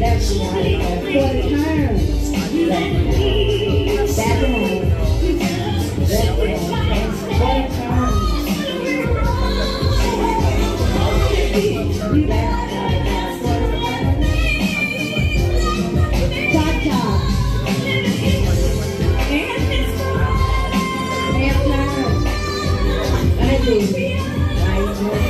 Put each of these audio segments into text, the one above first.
left, right, left. Foot Thank you.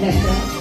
Let's go.